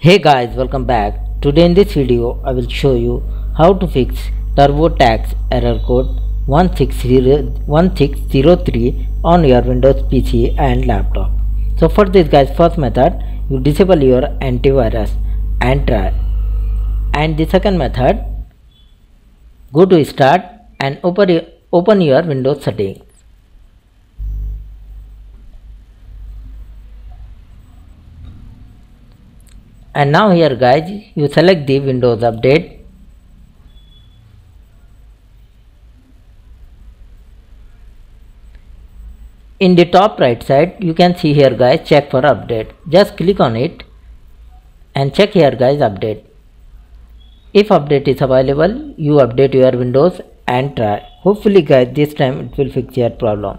Hey guys, welcome back. Today in this video, I will show you how to fix TurboTax error code 1603 on your Windows PC and laptop. So for this guys, first method, you disable your antivirus and try. And the second method, go to start and open, open your Windows settings. And now here guys you select the windows update. In the top right side you can see here guys check for update. Just click on it and check here guys update. If update is available you update your windows and try. Hopefully guys this time it will fix your problem.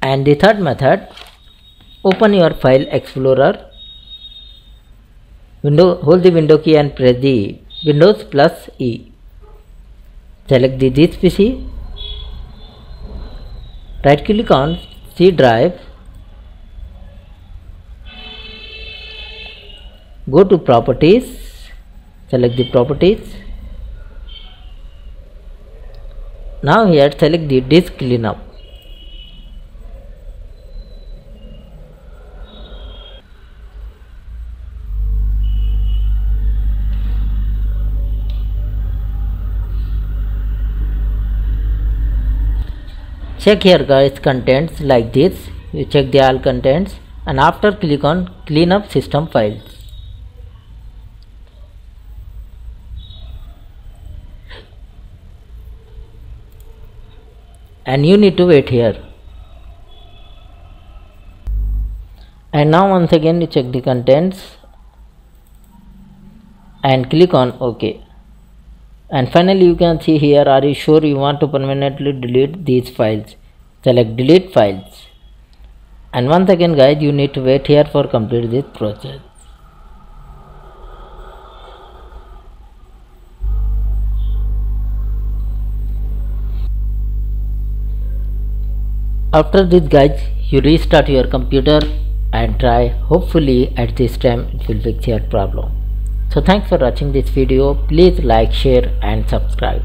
And the third method open your file explorer window hold the window key and press the windows plus e select the this pc right click on c drive go to properties select the properties now here select the disk cleanup check here guys contents like this. You check the all contents and after click on clean up system files. And you need to wait here. And now once again you check the contents and click on ok and finally you can see here are you sure you want to permanently delete these files? Select delete files. And once again guys you need to wait here for complete this process. After this guys you restart your computer and try hopefully at this time it will fix your problem so thanks for watching this video. Please like share and subscribe